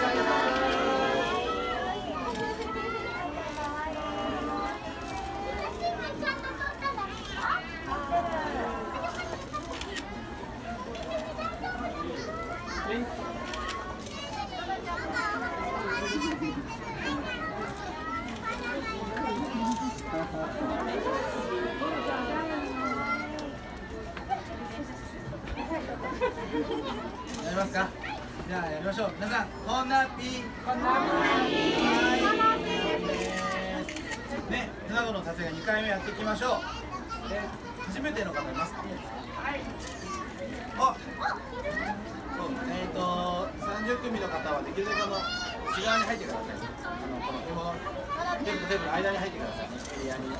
やりますか。じゃあやりましょう皆さんこんなピーこんなピーね船子の撮影が2回目やっていきましょうで初めての方いますかあそうえっ、ー、と30組の方はできるだけの内側に入ってくださいあのこの紐のテープとテープの間に入ってくださいエリアに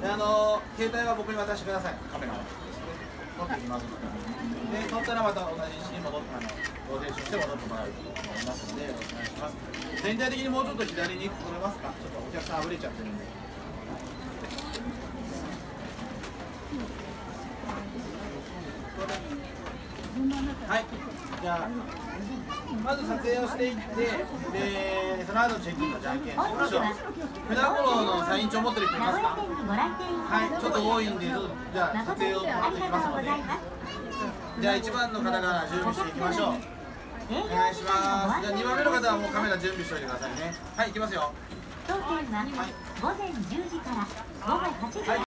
であの携帯は僕に渡してくださいカメラを撮ってきますのでで撮ったらまた同じ位置に戻ってあのローテーションして戻ってもらうと思いますのでお願いします全体的にもうちょっと左に撮れますかちょっとお客さんあぶれちゃってるんではい、じゃあ、まず撮影をしていって、で、その後チェックとじゃんけんしましょう。船頃のサイン帳持ってる人いますか？はい、ちょっと多いんで、じゃあ撮影を持ってきますので、じゃあ1番の方から準備していきましょう。お願いします。じゃあ2番目の方はもうカメラ準備しておいてくださいね。はい、行きますよ。当店は午前10時から午後8時まで